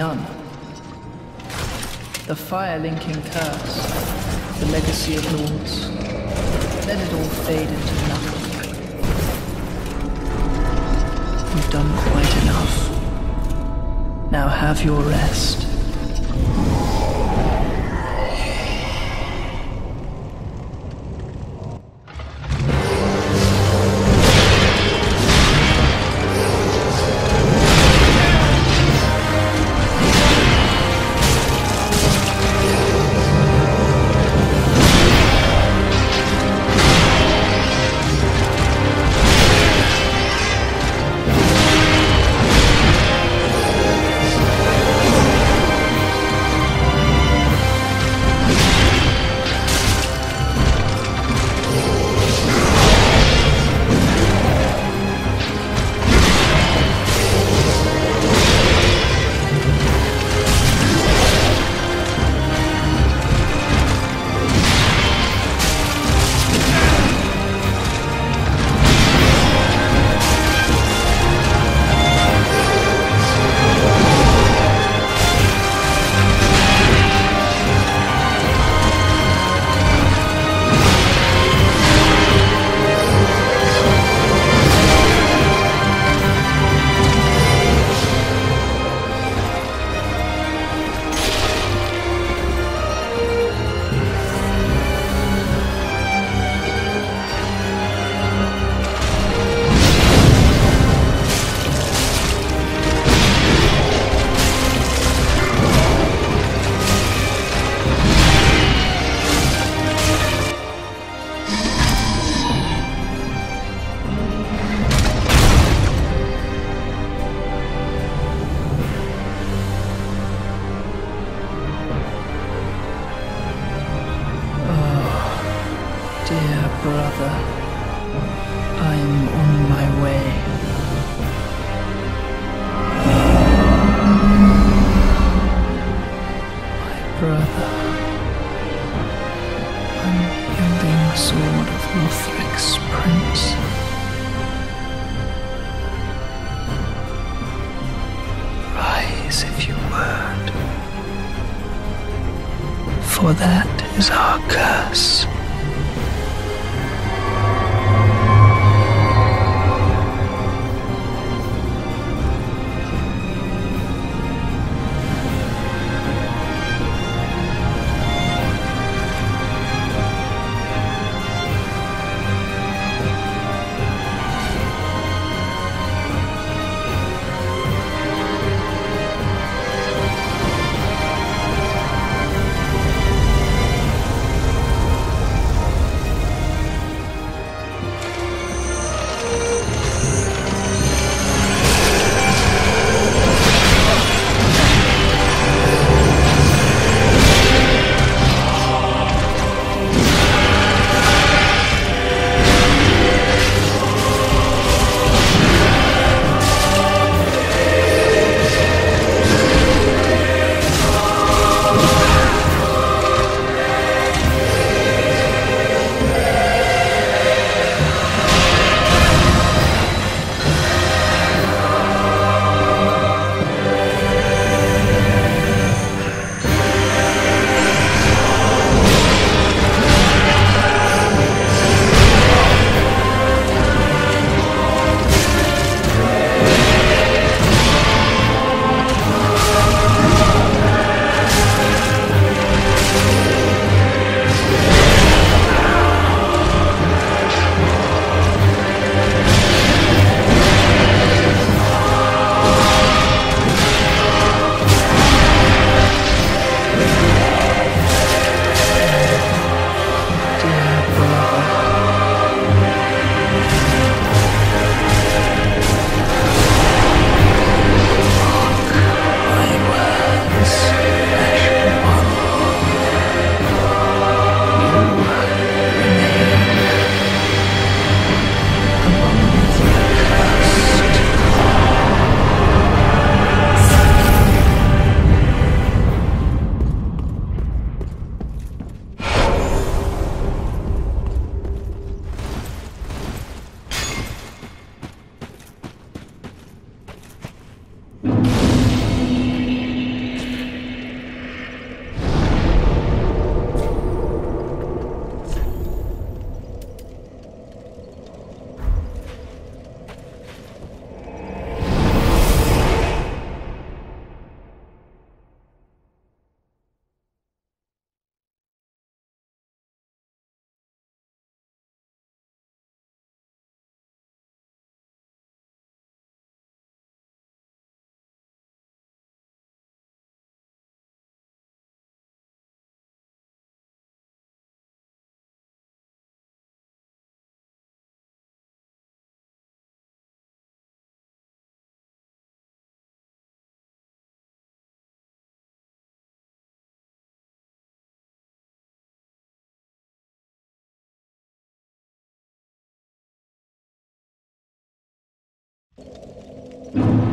None. The fire linking curse, the legacy of lords. Let it all fade into nothing. You've done quite enough. Now have your rest. Sword prince. Rise if you would. For that is our curse. you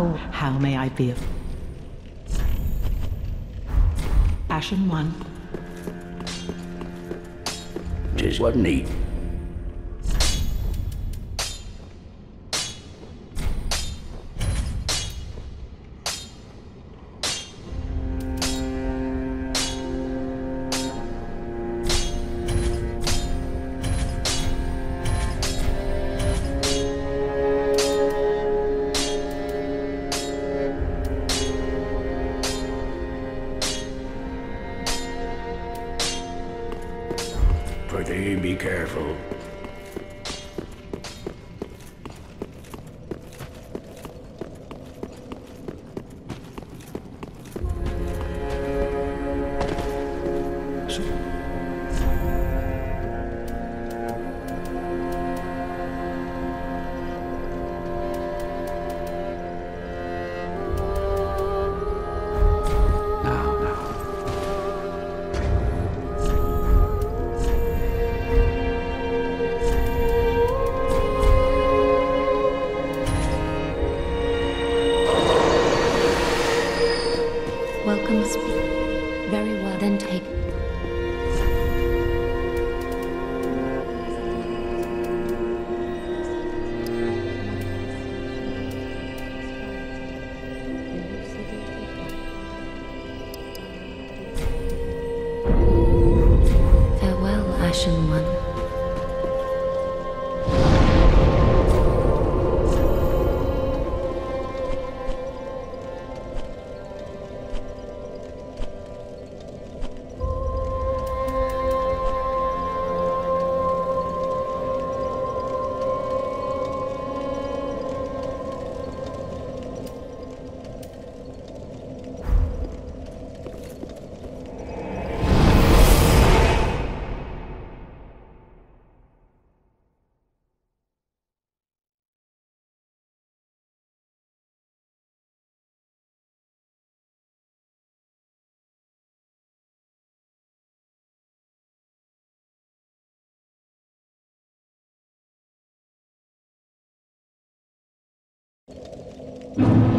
How? How may I be of... Ashen One, Tis what need. Welcome, speak. Very well, then take. Now.